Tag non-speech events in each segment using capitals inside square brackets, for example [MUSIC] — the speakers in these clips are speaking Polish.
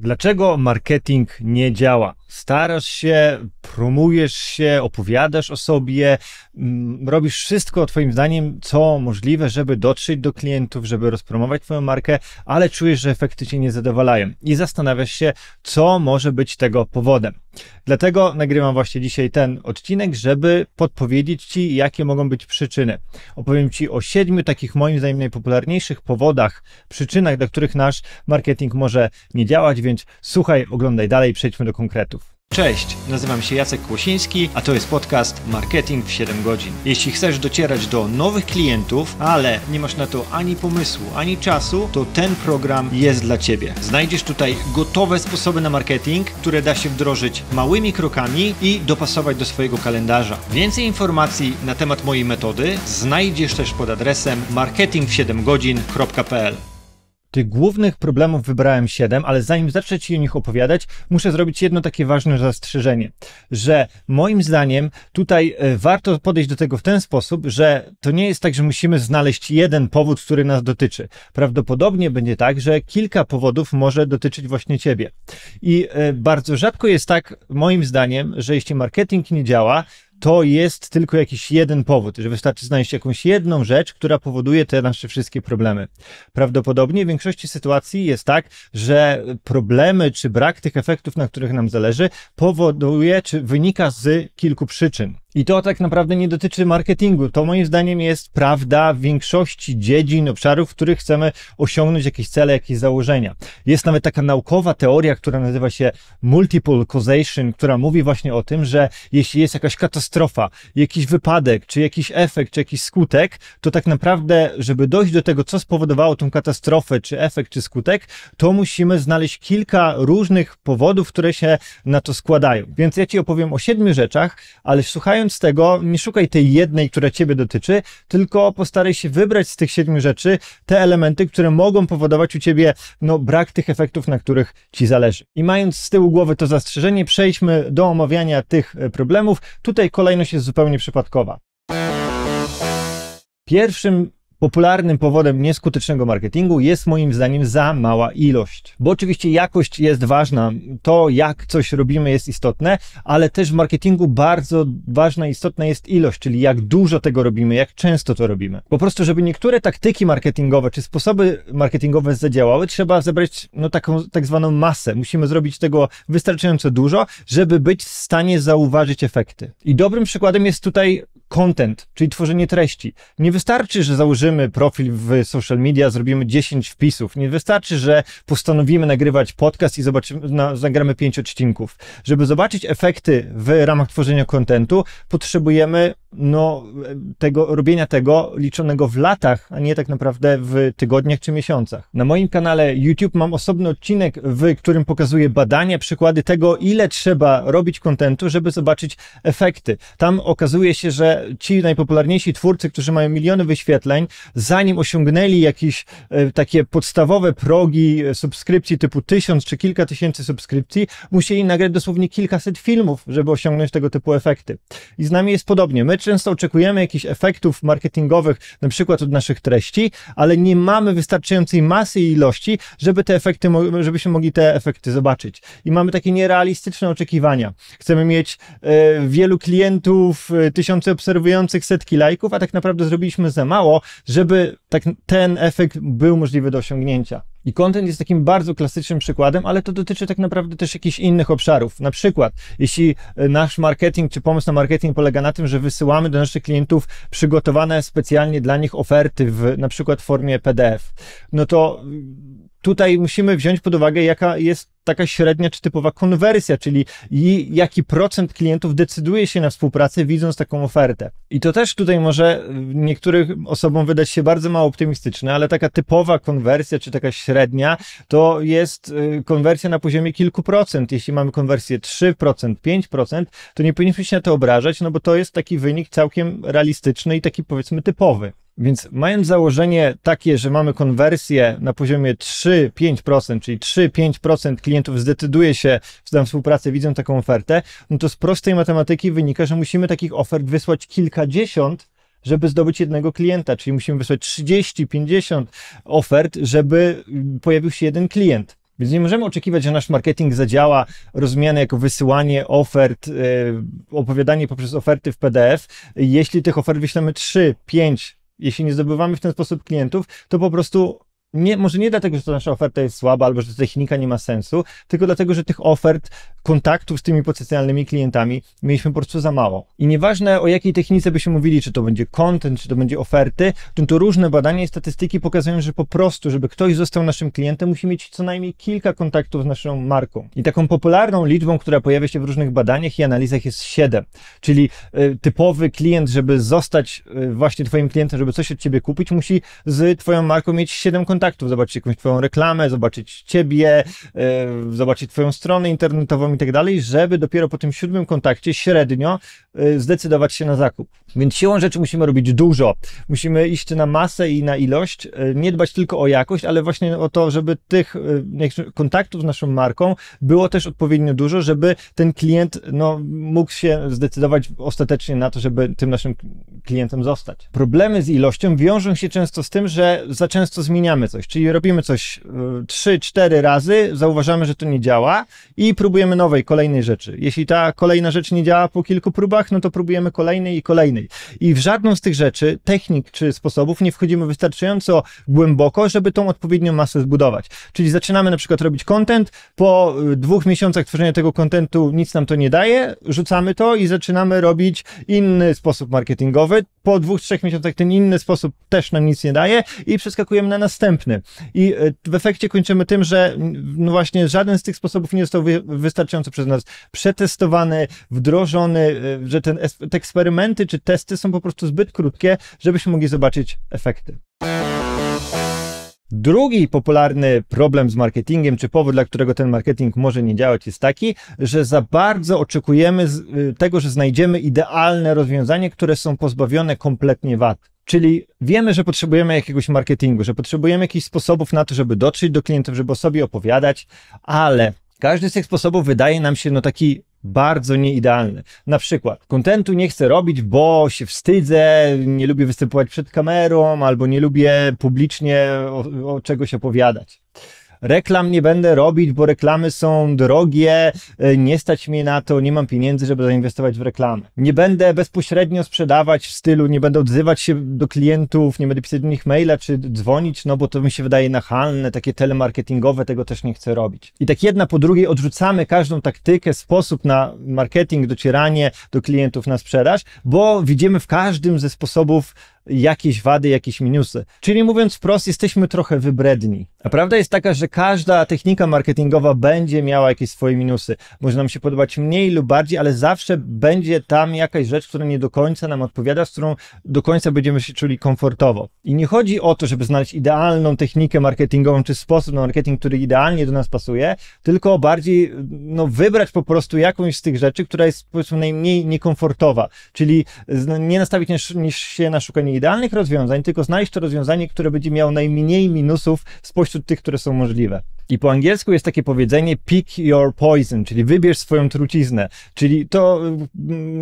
Dlaczego marketing nie działa? Starasz się, promujesz się, opowiadasz o sobie, mm, robisz wszystko, Twoim zdaniem, co możliwe, żeby dotrzeć do klientów, żeby rozpromować Twoją markę, ale czujesz, że efekty Cię nie zadowalają i zastanawiasz się, co może być tego powodem. Dlatego nagrywam właśnie dzisiaj ten odcinek, żeby podpowiedzieć Ci, jakie mogą być przyczyny. Opowiem Ci o siedmiu takich moim zdaniem najpopularniejszych powodach, przyczynach, dla których nasz marketing może nie działać, więc słuchaj, oglądaj dalej, przejdźmy do konkretów. Cześć, nazywam się Jacek Kłosiński, a to jest podcast Marketing w 7 godzin. Jeśli chcesz docierać do nowych klientów, ale nie masz na to ani pomysłu, ani czasu, to ten program jest dla Ciebie. Znajdziesz tutaj gotowe sposoby na marketing, które da się wdrożyć małymi krokami i dopasować do swojego kalendarza. Więcej informacji na temat mojej metody znajdziesz też pod adresem marketing7godzin.pl. Tych głównych problemów wybrałem 7, ale zanim zacznę Ci o nich opowiadać, muszę zrobić jedno takie ważne zastrzeżenie, że moim zdaniem tutaj e, warto podejść do tego w ten sposób, że to nie jest tak, że musimy znaleźć jeden powód, który nas dotyczy. Prawdopodobnie będzie tak, że kilka powodów może dotyczyć właśnie Ciebie. I e, bardzo rzadko jest tak, moim zdaniem, że jeśli marketing nie działa, to jest tylko jakiś jeden powód, że wystarczy znaleźć jakąś jedną rzecz, która powoduje te nasze wszystkie problemy. Prawdopodobnie w większości sytuacji jest tak, że problemy czy brak tych efektów, na których nam zależy, powoduje czy wynika z kilku przyczyn. I to tak naprawdę nie dotyczy marketingu. To moim zdaniem jest prawda w większości dziedzin, obszarów, w których chcemy osiągnąć jakieś cele, jakieś założenia. Jest nawet taka naukowa teoria, która nazywa się multiple causation, która mówi właśnie o tym, że jeśli jest jakaś katastrofa, jakiś wypadek, czy jakiś efekt, czy jakiś skutek, to tak naprawdę, żeby dojść do tego, co spowodowało tą katastrofę, czy efekt, czy skutek, to musimy znaleźć kilka różnych powodów, które się na to składają. Więc ja Ci opowiem o siedmiu rzeczach, ale słuchając z tego, nie szukaj tej jednej, która ciebie dotyczy, tylko postaraj się wybrać z tych siedmiu rzeczy te elementy, które mogą powodować u ciebie no, brak tych efektów, na których ci zależy. I mając z tyłu głowy to zastrzeżenie, przejdźmy do omawiania tych e, problemów. Tutaj kolejność jest zupełnie przypadkowa. Pierwszym Popularnym powodem nieskutecznego marketingu jest moim zdaniem za mała ilość. Bo oczywiście jakość jest ważna, to jak coś robimy jest istotne, ale też w marketingu bardzo ważna i istotna jest ilość, czyli jak dużo tego robimy, jak często to robimy. Po prostu, żeby niektóre taktyki marketingowe czy sposoby marketingowe zadziałały, trzeba zebrać no, taką tak zwaną masę. Musimy zrobić tego wystarczająco dużo, żeby być w stanie zauważyć efekty. I dobrym przykładem jest tutaj content, czyli tworzenie treści. Nie wystarczy, że założymy profil w social media, zrobimy 10 wpisów. Nie wystarczy, że postanowimy nagrywać podcast i zobaczymy, no, zagramy 5 odcinków. Żeby zobaczyć efekty w ramach tworzenia kontentu, potrzebujemy no, tego, robienia tego liczonego w latach, a nie tak naprawdę w tygodniach czy miesiącach. Na moim kanale YouTube mam osobny odcinek, w którym pokazuję badania, przykłady tego, ile trzeba robić kontentu, żeby zobaczyć efekty. Tam okazuje się, że ci najpopularniejsi twórcy, którzy mają miliony wyświetleń, zanim osiągnęli jakieś e, takie podstawowe progi subskrypcji typu tysiąc czy kilka tysięcy subskrypcji, musieli nagrać dosłownie kilkaset filmów, żeby osiągnąć tego typu efekty. I z nami jest podobnie. My często oczekujemy jakichś efektów marketingowych, na przykład od naszych treści, ale nie mamy wystarczającej masy i ilości, żeby te efekty, żebyśmy mogli te efekty zobaczyć. I mamy takie nierealistyczne oczekiwania. Chcemy mieć e, wielu klientów, e, tysiące obserwujących, setki lajków, a tak naprawdę zrobiliśmy za mało, żeby tak ten efekt był możliwy do osiągnięcia. I content jest takim bardzo klasycznym przykładem, ale to dotyczy tak naprawdę też jakichś innych obszarów. Na przykład, jeśli e, nasz marketing czy pomysł na marketing polega na tym, że wysyłamy do naszych klientów przygotowane specjalnie dla nich oferty w na przykład formie PDF, no to tutaj musimy wziąć pod uwagę, jaka jest taka średnia czy typowa konwersja, czyli jaki procent klientów decyduje się na współpracę, widząc taką ofertę. I to też tutaj może niektórym osobom wydać się bardzo mało optymistyczne, ale taka typowa konwersja, czy taka średnia, to jest y, konwersja na poziomie kilku procent. Jeśli mamy konwersję 3%, 5%, to nie powinniśmy się na to obrażać, no bo to jest taki wynik całkiem realistyczny i taki powiedzmy typowy. Więc mając założenie takie, że mamy konwersję na poziomie 3-5%, czyli 3-5% klientów zdecyduje się na współpracę, widzą taką ofertę, no to z prostej matematyki wynika, że musimy takich ofert wysłać kilkadziesiąt, żeby zdobyć jednego klienta, czyli musimy wysłać 30-50 ofert, żeby pojawił się jeden klient. Więc nie możemy oczekiwać, że nasz marketing zadziała rozumiany jako wysyłanie ofert, yy, opowiadanie poprzez oferty w PDF. Jeśli tych ofert wyślemy 3, 5, jeśli nie zdobywamy w ten sposób klientów, to po prostu nie, może nie dlatego, że to nasza oferta jest słaba albo że technika nie ma sensu, tylko dlatego, że tych ofert, kontaktów z tymi potencjalnymi klientami mieliśmy po prostu za mało. I nieważne o jakiej technice byśmy mówili, czy to będzie content, czy to będzie oferty, to, to różne badania i statystyki pokazują, że po prostu, żeby ktoś został naszym klientem, musi mieć co najmniej kilka kontaktów z naszą marką. I taką popularną liczbą, która pojawia się w różnych badaniach i analizach jest 7, czyli y, typowy klient, żeby zostać y, właśnie twoim klientem, żeby coś od ciebie kupić, musi z twoją marką mieć 7 kontaktów kontaktów, zobaczyć jakąś twoją reklamę, zobaczyć ciebie, yy, zobaczyć twoją stronę internetową i tak dalej, żeby dopiero po tym siódmym kontakcie średnio yy, zdecydować się na zakup. Więc siłą rzeczy musimy robić dużo. Musimy iść na masę i na ilość, yy, nie dbać tylko o jakość, ale właśnie o to, żeby tych kontaktów z naszą marką było też odpowiednio dużo, żeby ten klient no, mógł się zdecydować ostatecznie na to, żeby tym naszym klientem zostać. Problemy z ilością wiążą się często z tym, że za często zmieniamy coś, czyli robimy coś 3-4 y, razy, zauważamy, że to nie działa i próbujemy nowej, kolejnej rzeczy. Jeśli ta kolejna rzecz nie działa po kilku próbach, no to próbujemy kolejnej i kolejnej. I w żadną z tych rzeczy, technik czy sposobów nie wchodzimy wystarczająco głęboko, żeby tą odpowiednią masę zbudować. Czyli zaczynamy na przykład robić content, po y, dwóch miesiącach tworzenia tego contentu nic nam to nie daje, rzucamy to i zaczynamy robić inny sposób marketingowy. Po dwóch, trzech miesiącach ten inny sposób też nam nic nie daje i przeskakujemy na następny następny. I e, w efekcie kończymy tym, że no właśnie żaden z tych sposobów nie został wystarczająco przez nas przetestowany, wdrożony, e, że ten, te eksperymenty czy testy są po prostu zbyt krótkie, żebyśmy mogli zobaczyć efekty. Drugi popularny problem z marketingiem, czy powód, dla którego ten marketing może nie działać, jest taki, że za bardzo oczekujemy y, tego, że znajdziemy idealne rozwiązanie, które są pozbawione kompletnie wad. Czyli wiemy, że potrzebujemy jakiegoś marketingu, że potrzebujemy jakichś sposobów na to, żeby dotrzeć do klientów, żeby o sobie opowiadać, ale każdy z tych sposobów wydaje nam się no taki bardzo nieidealny. Na przykład, kontentu nie chcę robić, bo się wstydzę, nie lubię występować przed kamerą, albo nie lubię publicznie o, o czegoś opowiadać reklam nie będę robić, bo reklamy są drogie, e, nie stać mnie na to, nie mam pieniędzy, żeby zainwestować w reklamę. Nie będę bezpośrednio sprzedawać w stylu, nie będę odzywać się do klientów, nie będę pisać do nich maila czy dzwonić, no bo to mi się wydaje nachalne, takie telemarketingowe, tego też nie chcę robić. I tak jedna po drugiej odrzucamy każdą taktykę, sposób na marketing, docieranie do klientów na sprzedaż, bo widzimy w każdym ze sposobów jakieś wady, jakieś minusy. Czyli mówiąc wprost, jesteśmy trochę wybredni. A prawda jest taka, że każda technika marketingowa będzie miała jakieś swoje minusy. Może nam się podobać mniej lub bardziej, ale zawsze będzie tam jakaś rzecz, która nie do końca nam odpowiada, z którą do końca będziemy się czuli komfortowo. I nie chodzi o to, żeby znaleźć idealną technikę marketingową czy sposób na marketing, który idealnie do nas pasuje, tylko bardziej no, wybrać po prostu jakąś z tych rzeczy, która jest powiedzmy najmniej niekomfortowa. Czyli nie nastawić niż się na szukanie idealnych rozwiązań, tylko znaleźć to rozwiązanie, które będzie miało najmniej minusów spośród tych, które są możliwe. I po angielsku jest takie powiedzenie pick your poison, czyli wybierz swoją truciznę. Czyli to mm,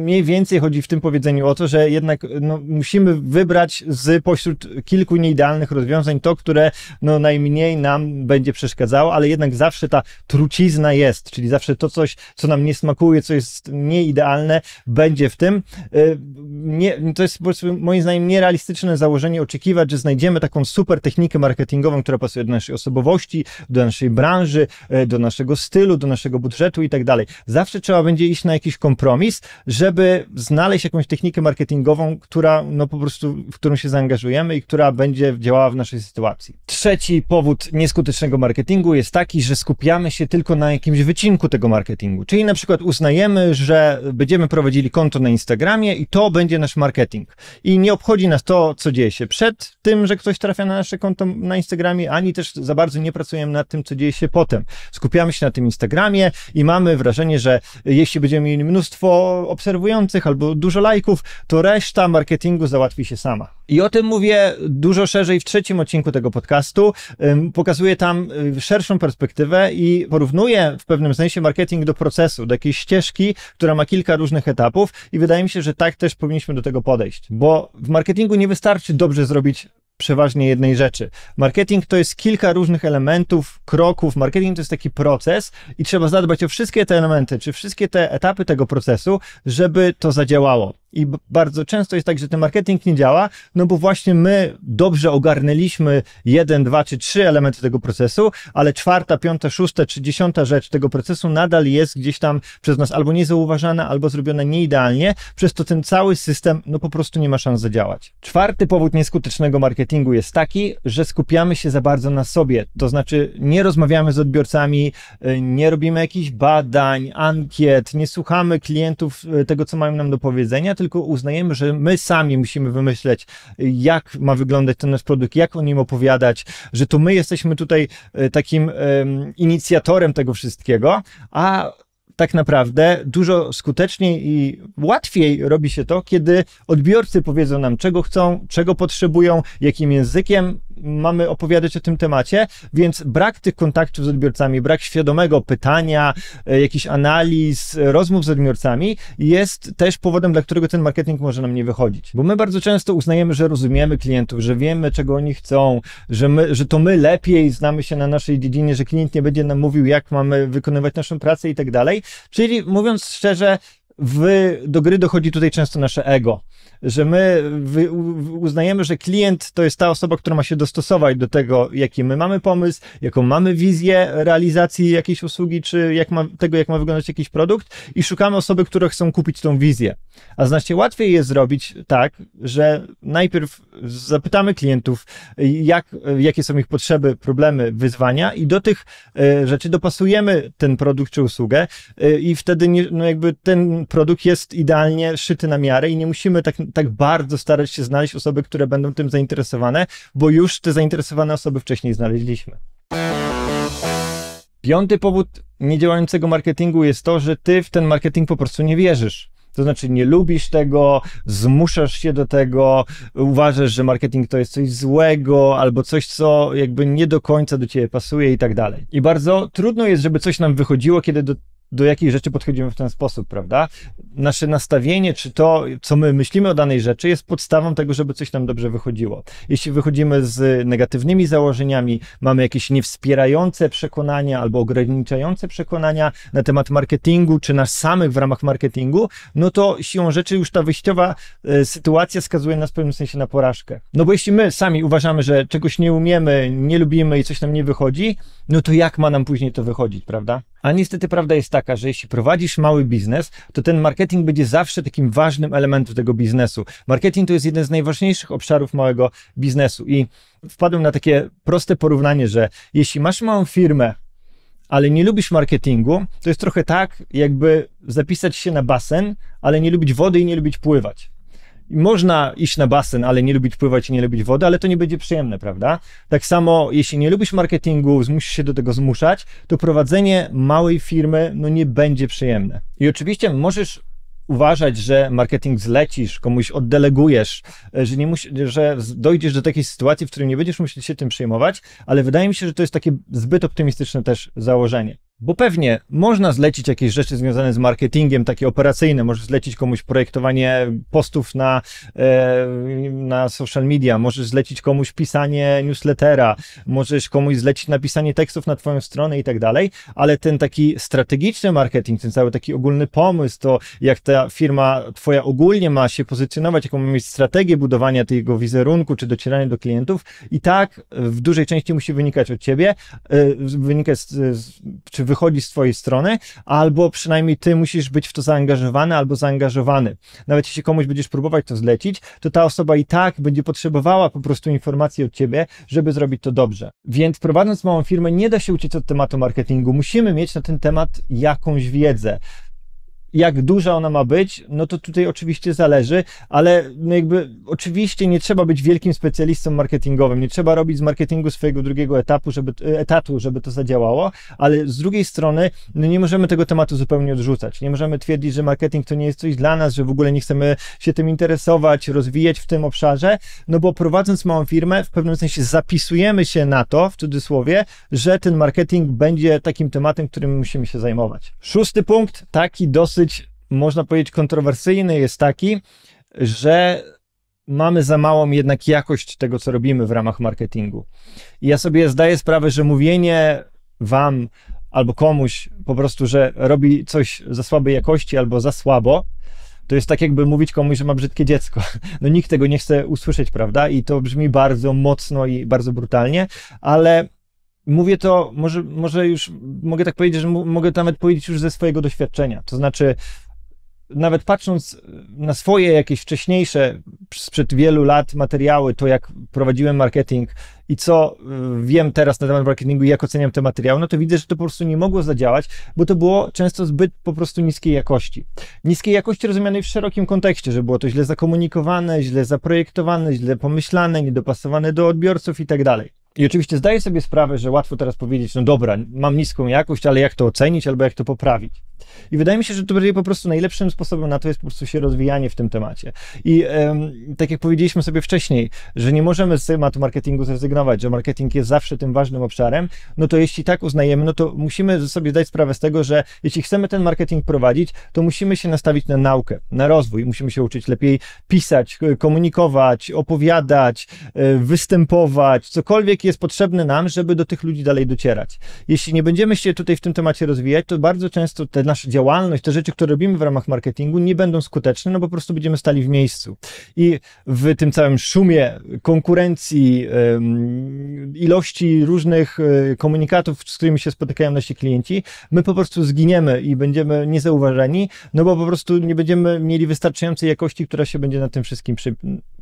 mniej więcej chodzi w tym powiedzeniu o to, że jednak no, musimy wybrać z pośród kilku nieidealnych rozwiązań to, które no, najmniej nam będzie przeszkadzało, ale jednak zawsze ta trucizna jest, czyli zawsze to coś, co nam nie smakuje, co jest nieidealne, będzie w tym. Y, nie, to jest moim zdaniem nierealistyczne założenie oczekiwać, że znajdziemy taką super technikę marketingową, która pasuje do naszej osobowości, do naszej naszej branży, e, do naszego stylu, do naszego budżetu i tak dalej. Zawsze trzeba będzie iść na jakiś kompromis, żeby znaleźć jakąś technikę marketingową, która no po prostu, w którą się zaangażujemy i która będzie działała w naszej sytuacji. Trzeci powód nieskutecznego marketingu jest taki, że skupiamy się tylko na jakimś wycinku tego marketingu. Czyli na przykład uznajemy, że będziemy prowadzili konto na Instagramie i to będzie nasz marketing. I nie obchodzi nas to, co dzieje się przed tym, że ktoś trafia na nasze konto na Instagramie, ani też za bardzo nie pracujemy nad tym, co dzieje się potem. Skupiamy się na tym Instagramie i mamy wrażenie, że jeśli będziemy mieli mnóstwo obserwujących albo dużo lajków, to reszta marketingu załatwi się sama. I o tym mówię dużo szerzej w trzecim odcinku tego podcastu. Pokazuję tam y, szerszą perspektywę i porównuję w pewnym sensie marketing do procesu, do jakiejś ścieżki, która ma kilka różnych etapów i wydaje mi się, że tak też powinniśmy do tego podejść. Bo w marketingu nie wystarczy dobrze zrobić przeważnie jednej rzeczy. Marketing to jest kilka różnych elementów, kroków. Marketing to jest taki proces i trzeba zadbać o wszystkie te elementy, czy wszystkie te etapy tego procesu, żeby to zadziałało. I bardzo często jest tak, że ten marketing nie działa, no bo właśnie my dobrze ogarnęliśmy jeden, dwa czy trzy elementy tego procesu, ale czwarta, piąta, szósta czy dziesiąta rzecz tego procesu nadal jest gdzieś tam przez nas albo niezauważana, albo zrobiona nieidealnie, przez to ten cały system no po prostu nie ma szans zadziałać. Czwarty powód nieskutecznego marketingu jest taki, że skupiamy się za bardzo na sobie, to znaczy nie rozmawiamy z odbiorcami, y, nie robimy jakichś badań, ankiet, nie słuchamy klientów y, tego, co mają nam do powiedzenia, tylko uznajemy, że my sami musimy wymyśleć, jak ma wyglądać ten nasz produkt, jak o nim opowiadać, że to my jesteśmy tutaj e, takim inicjatorem tego wszystkiego, a tak naprawdę dużo skuteczniej i łatwiej robi się to, kiedy odbiorcy powiedzą nam, czego chcą, czego potrzebują, jakim językiem mamy opowiadać o tym temacie, więc brak tych kontaktów z odbiorcami, brak świadomego pytania, e, jakichś analiz, rozmów z odbiorcami jest też powodem, dla którego ten marketing może nam nie wychodzić. Bo my bardzo często uznajemy, że rozumiemy klientów, że wiemy, czego oni chcą, że, my, że to my lepiej znamy się na naszej dziedzinie, że klient nie będzie nam mówił, jak mamy wykonywać naszą pracę i tak dalej. Czyli mówiąc szczerze, w, do gry dochodzi tutaj często nasze ego że my uznajemy, że klient to jest ta osoba, która ma się dostosować do tego, jaki my mamy pomysł, jaką mamy wizję realizacji jakiejś usługi, czy jak ma, tego, jak ma wyglądać jakiś produkt i szukamy osoby, które chcą kupić tą wizję. A znacznie łatwiej jest zrobić tak, że najpierw zapytamy klientów, jak, jakie są ich potrzeby, problemy, wyzwania i do tych e, rzeczy dopasujemy ten produkt czy usługę e, i wtedy nie, no jakby ten produkt jest idealnie szyty na miarę i nie musimy tak tak bardzo starać się znaleźć osoby, które będą tym zainteresowane, bo już te zainteresowane osoby wcześniej znaleźliśmy. Piąty powód niedziałającego marketingu jest to, że ty w ten marketing po prostu nie wierzysz. To znaczy nie lubisz tego, zmuszasz się do tego, uważasz, że marketing to jest coś złego albo coś, co jakby nie do końca do ciebie pasuje i tak dalej. I bardzo trudno jest, żeby coś nam wychodziło, kiedy do do jakiej rzeczy podchodzimy w ten sposób, prawda? Nasze nastawienie, czy to, co my myślimy o danej rzeczy, jest podstawą tego, żeby coś nam dobrze wychodziło. Jeśli wychodzimy z negatywnymi założeniami, mamy jakieś niewspierające przekonania albo ograniczające przekonania na temat marketingu, czy nas samych w ramach marketingu, no to siłą rzeczy już ta wyjściowa e, sytuacja skazuje nas w pewnym sensie na porażkę. No bo jeśli my sami uważamy, że czegoś nie umiemy, nie lubimy i coś nam nie wychodzi, no to jak ma nam później to wychodzić, prawda? A niestety prawda jest taka, że jeśli prowadzisz mały biznes, to ten marketing będzie zawsze takim ważnym elementem tego biznesu. Marketing to jest jeden z najważniejszych obszarów małego biznesu i wpadłem na takie proste porównanie, że jeśli masz małą firmę, ale nie lubisz marketingu, to jest trochę tak, jakby zapisać się na basen, ale nie lubić wody i nie lubić pływać można iść na basen, ale nie lubić pływać i nie lubić wody, ale to nie będzie przyjemne, prawda? Tak samo, jeśli nie lubisz marketingu, musisz się do tego zmuszać, to prowadzenie małej firmy, no nie będzie przyjemne. I oczywiście możesz uważać, że marketing zlecisz, komuś oddelegujesz, że, nie musi, że dojdziesz do takiej sytuacji, w której nie będziesz musieć się tym przejmować, ale wydaje mi się, że to jest takie zbyt optymistyczne też założenie. Bo pewnie można zlecić jakieś rzeczy związane z marketingiem, takie operacyjne, możesz zlecić komuś projektowanie postów na, e, na social media, możesz zlecić komuś pisanie newslettera, możesz komuś zlecić napisanie tekstów na twoją stronę i tak dalej, ale ten taki strategiczny marketing, ten cały taki ogólny pomysł, to jak ta firma twoja ogólnie ma się pozycjonować, jaką ma mieć strategię budowania tego wizerunku, czy docierania do klientów i tak w dużej części musi wynikać od ciebie, e, wynikać z, czy wychodzi z twojej strony, albo przynajmniej ty musisz być w to zaangażowany albo zaangażowany. Nawet jeśli komuś będziesz próbować to zlecić, to ta osoba i tak będzie potrzebowała po prostu informacji od ciebie, żeby zrobić to dobrze. Więc prowadząc małą firmę, nie da się uciec od tematu marketingu. Musimy mieć na ten temat jakąś wiedzę jak duża ona ma być, no to tutaj oczywiście zależy, ale no jakby oczywiście nie trzeba być wielkim specjalistą marketingowym, nie trzeba robić z marketingu swojego drugiego etapu, żeby, etatu, żeby to zadziałało, ale z drugiej strony no nie możemy tego tematu zupełnie odrzucać. Nie możemy twierdzić, że marketing to nie jest coś dla nas, że w ogóle nie chcemy się tym interesować, rozwijać w tym obszarze, no bo prowadząc małą firmę, w pewnym sensie zapisujemy się na to, w cudzysłowie, że ten marketing będzie takim tematem, którym musimy się zajmować. Szósty punkt, taki dosyć dosyć, można powiedzieć, kontrowersyjny jest taki, że mamy za małą jednak jakość tego, co robimy w ramach marketingu. I ja sobie zdaję sprawę, że mówienie wam albo komuś po prostu, że robi coś za słabej jakości albo za słabo, to jest tak jakby mówić komuś, że ma brzydkie dziecko. [LAUGHS] No nikt tego nie chce usłyszeć, prawda? I to brzmi bardzo mocno i bardzo brutalnie, ale mówię to, może, może już mogę tak powiedzieć, że mogę to nawet powiedzieć już ze swojego doświadczenia. To znaczy, nawet patrząc na swoje jakieś wcześniejsze, sprzed wielu lat materiały, to jak prowadziłem marketing i co y, wiem teraz na temat marketingu i jak oceniam te materiały, no to widzę, że to po prostu nie mogło zadziałać, bo to było często zbyt po prostu niskiej jakości. Niskiej jakości rozumianej w szerokim kontekście, że było to źle zakomunikowane, źle zaprojektowane, źle pomyślane, niedopasowane do odbiorców i tak dalej. I oczywiście zdaję sobie sprawę, że łatwo teraz powiedzieć, no dobra, mam niską jakość, ale jak to ocenić albo jak to poprawić. I wydaje mi się, że to będzie po prostu najlepszym sposobem na to jest po prostu się rozwijanie w tym temacie. I um, tak jak powiedzieliśmy sobie wcześniej, że nie możemy z tematu marketingu zrezygnować, że marketing jest zawsze tym ważnym obszarem, no to jeśli tak uznajemy, no to musimy sobie zdać sprawę z tego, że jeśli chcemy ten marketing prowadzić, to musimy się nastawić na naukę, na rozwój. Musimy się uczyć lepiej pisać, komunikować, opowiadać, e, występować, cokolwiek jest potrzebne nam, żeby do tych ludzi dalej docierać. Jeśli nie będziemy się tutaj w tym temacie rozwijać, to bardzo często te nasza działalność, te rzeczy, które robimy w ramach marketingu, nie będą skuteczne, no bo po prostu będziemy stali w miejscu. I w tym całym szumie konkurencji, ilości różnych e, komunikatów, z którymi się spotykają nasi klienci, my po prostu zginiemy i będziemy niezauważeni, no bo po prostu nie będziemy mieli wystarczającej jakości, która się będzie na tym wszystkim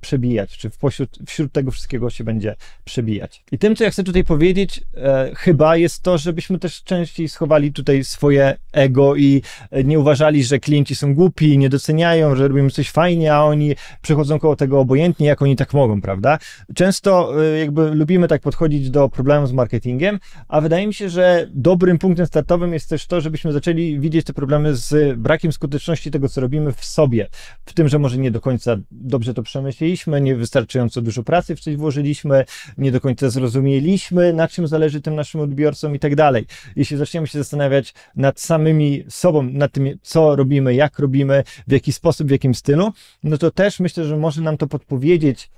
przebijać, czy pośród, wśród tego wszystkiego się będzie przebijać. I tym, co ja chcę tutaj powiedzieć, e, chyba jest to, żebyśmy też częściej schowali tutaj swoje ego i nie uważali, że klienci są głupi, nie doceniają, że robimy coś fajnie, a oni przechodzą koło tego obojętnie, jak oni tak mogą, prawda? Często e, jakby lubimy tak podchodzić do problemu z marketingiem, a wydaje mi się, że dobrym punktem startowym jest też to, żebyśmy zaczęli widzieć te problemy z brakiem skuteczności tego, co robimy w sobie. W tym, że może nie do końca dobrze to przemyśleliśmy, niewystarczająco dużo pracy w coś włożyliśmy, nie do końca zrozumieliśmy, na czym zależy tym naszym odbiorcom i tak dalej. Jeśli zaczniemy się zastanawiać nad samymi sobą, nad tym, co robimy, jak robimy, w jaki sposób, w jakim stylu, no to też myślę, że może nam to podpowiedzieć,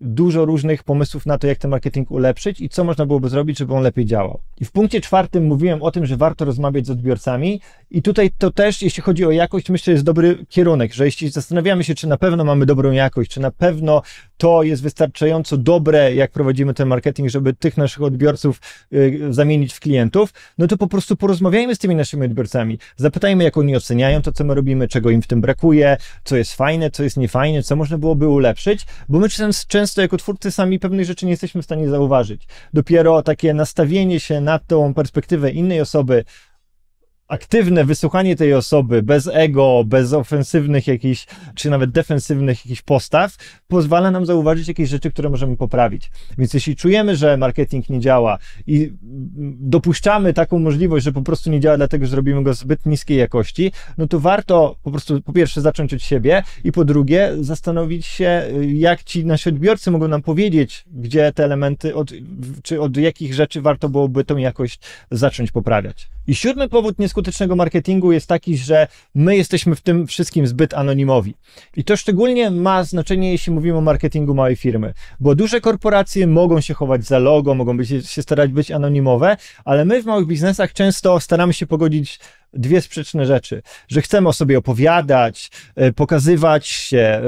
dużo różnych pomysłów na to, jak ten marketing ulepszyć i co można byłoby zrobić, żeby on lepiej działał. I w punkcie czwartym mówiłem o tym, że warto rozmawiać z odbiorcami i tutaj to też, jeśli chodzi o jakość, myślę, jest dobry kierunek, że jeśli zastanawiamy się, czy na pewno mamy dobrą jakość, czy na pewno to jest wystarczająco dobre, jak prowadzimy ten marketing, żeby tych naszych odbiorców y, zamienić w klientów, no to po prostu porozmawiajmy z tymi naszymi odbiorcami. Zapytajmy, jak oni oceniają to, co my robimy, czego im w tym brakuje, co jest fajne, co jest niefajne, co można byłoby ulepszyć, bo my często jako twórcy sami pewnych rzeczy nie jesteśmy w stanie zauważyć. Dopiero takie nastawienie się na tą perspektywę innej osoby, aktywne wysłuchanie tej osoby, bez ego, bez ofensywnych jakichś, czy nawet defensywnych jakichś postaw, pozwala nam zauważyć jakieś rzeczy, które możemy poprawić. Więc jeśli czujemy, że marketing nie działa i dopuszczamy taką możliwość, że po prostu nie działa dlatego, że robimy go zbyt niskiej jakości, no to warto po prostu po pierwsze zacząć od siebie i po drugie zastanowić się, jak ci nasi odbiorcy mogą nam powiedzieć, gdzie te elementy, od, czy od jakich rzeczy warto byłoby tą jakość zacząć poprawiać. I siódmy powód nieskutecznego marketingu jest taki, że my jesteśmy w tym wszystkim zbyt anonimowi. I to szczególnie ma znaczenie, jeśli mówimy o marketingu małej firmy, bo duże korporacje mogą się chować za logo, mogą być, się starać być anonimowe, ale my w małych biznesach często staramy się pogodzić dwie sprzeczne rzeczy, że chcemy o sobie opowiadać, e, pokazywać się, e,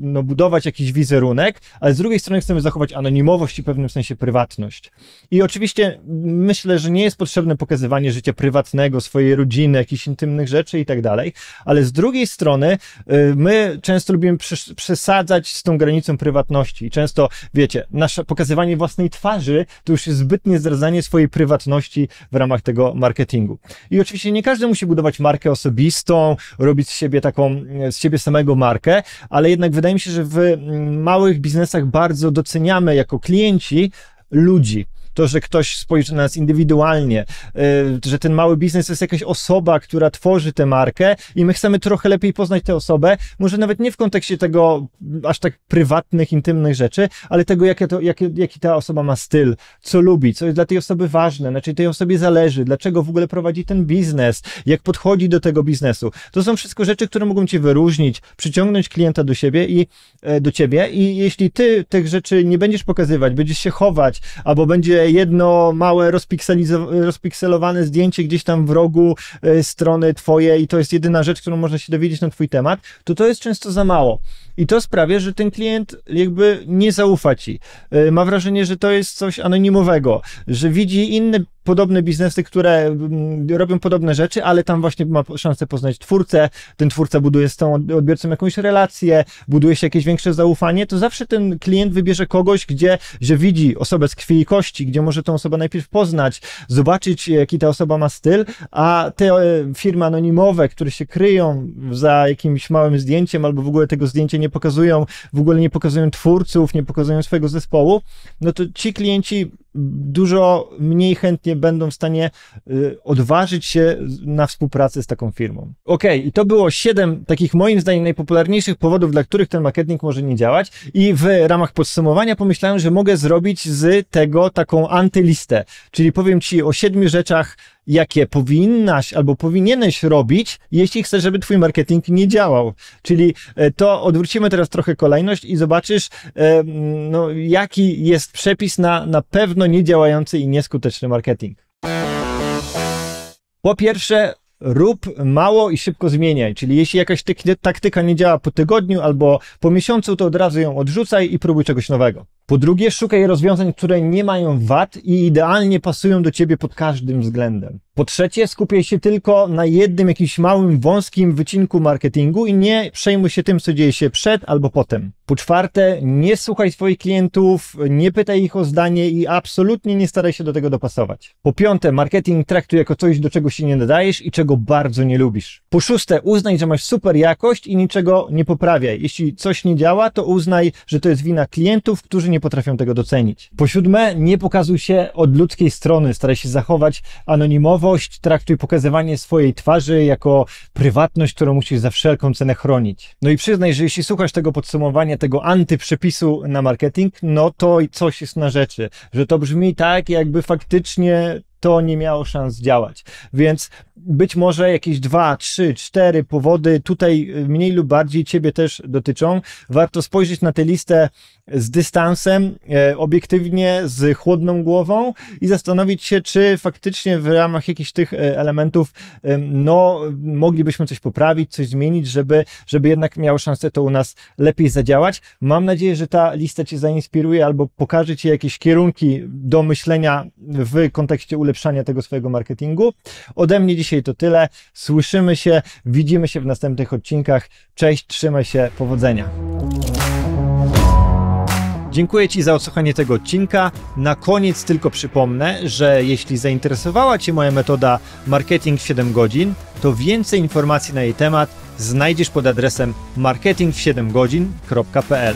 no, budować jakiś wizerunek, ale z drugiej strony chcemy zachować anonimowość i w pewnym sensie prywatność. I oczywiście myślę, że nie jest potrzebne pokazywanie życia prywatnego, swojej rodziny, jakichś intymnych rzeczy i tak dalej, ale z drugiej strony e, my często lubimy przesadzać z tą granicą prywatności i często, wiecie, nasze pokazywanie własnej twarzy to już jest zbytnie zdradzanie swojej prywatności w ramach tego marketingu. I i oczywiście nie każdy musi budować markę osobistą, robić z siebie taką, z siebie samego markę, ale jednak wydaje mi się, że w małych biznesach bardzo doceniamy jako klienci ludzi. To, że ktoś spojrzy na nas indywidualnie, y, że ten mały biznes to jest jakaś osoba, która tworzy tę markę i my chcemy trochę lepiej poznać tę osobę, może nawet nie w kontekście tego aż tak prywatnych, intymnych rzeczy, ale tego, jakie to, jaki ta osoba ma styl, co lubi, co jest dla tej osoby ważne, znaczy tej osobie zależy, dlaczego w ogóle prowadzi ten biznes, jak podchodzi do tego biznesu. To są wszystko rzeczy, które mogą cię wyróżnić, przyciągnąć klienta do siebie i e, do ciebie i jeśli ty tych rzeczy nie będziesz pokazywać, będziesz się chować, albo będzie jedno małe rozpikselowane zdjęcie gdzieś tam w rogu e, strony twojej i to jest jedyna rzecz, którą można się dowiedzieć na twój temat, to to jest często za mało. I to sprawia, że ten klient jakby nie zaufa ci. E, ma wrażenie, że to jest coś anonimowego, że widzi inne podobne biznesy, które mm, robią podobne rzeczy, ale tam właśnie ma szansę poznać twórcę, ten twórca buduje z tą odbiorcą jakąś relację, buduje się jakieś większe zaufanie, to zawsze ten klient wybierze kogoś, gdzie, że widzi osobę z krwi i kości, gdzie może tą osobę najpierw poznać, zobaczyć, jaki ta osoba ma styl, a te e, firmy anonimowe, które się kryją za jakimś małym zdjęciem albo w ogóle tego zdjęcia nie pokazują, w ogóle nie pokazują twórców, nie pokazują swojego zespołu, no to ci klienci dużo mniej chętnie będą w stanie y, odważyć się na współpracę z taką firmą. Ok, i to było siedem takich moim zdaniem najpopularniejszych powodów, dla których ten marketing może nie działać i w ramach podsumowania pomyślałem, że mogę zrobić z tego taką antylistę, czyli powiem Ci o siedmiu rzeczach, jakie powinnaś albo powinieneś robić, jeśli chcesz, żeby twój marketing nie działał. Czyli e, to odwrócimy teraz trochę kolejność i zobaczysz, e, no, jaki jest przepis na na pewno niedziałający i nieskuteczny marketing. Po pierwsze, rób mało i szybko zmieniaj. Czyli jeśli jakaś taktyka nie działa po tygodniu albo po miesiącu, to od razu ją odrzucaj i próbuj czegoś nowego. Po drugie, szukaj rozwiązań, które nie mają wad i idealnie pasują do ciebie pod każdym względem. Po trzecie, skupiaj się tylko na jednym jakimś małym, wąskim wycinku marketingu i nie przejmuj się tym, co dzieje się przed albo potem. Po czwarte, nie słuchaj swoich klientów, nie pytaj ich o zdanie i absolutnie nie staraj się do tego dopasować. Po piąte, marketing traktuj jako coś, do czego się nie nadajesz i czego bardzo nie lubisz. Po szóste, uznaj, że masz super jakość i niczego nie poprawiaj. Jeśli coś nie działa, to uznaj, że to jest wina klientów, którzy nie potrafią tego docenić. Po siódme, nie pokazuj się od ludzkiej strony, staraj się zachować anonimowo, traktuj pokazywanie swojej twarzy jako prywatność, którą musisz za wszelką cenę chronić. No i przyznaj, że jeśli słuchasz tego podsumowania, tego antyprzepisu na marketing, no to coś jest na rzeczy, że to brzmi tak, jakby faktycznie to nie miało szans działać. Więc być może jakieś dwa, trzy, cztery powody tutaj mniej lub bardziej ciebie też dotyczą. Warto spojrzeć na tę listę z dystansem, e, obiektywnie, z chłodną głową i zastanowić się, czy faktycznie w ramach jakichś tych e, elementów, no, moglibyśmy coś poprawić, coś zmienić, żeby, żeby jednak miało szansę to u nas lepiej zadziałać. Mam nadzieję, że ta lista Cię zainspiruje albo pokaże Ci jakieś kierunki do myślenia w kontekście ulepszania tego swojego marketingu. Ode mnie dzisiaj to tyle. Słyszymy się, widzimy się w następnych odcinkach. Cześć, trzymaj się, powodzenia. Dziękuję Ci za odsłuchanie tego odcinka. Na koniec tylko przypomnę, że jeśli zainteresowała Cię moja metoda Marketing w 7 godzin, to więcej informacji na jej temat znajdziesz pod adresem marketing7godzin.pl.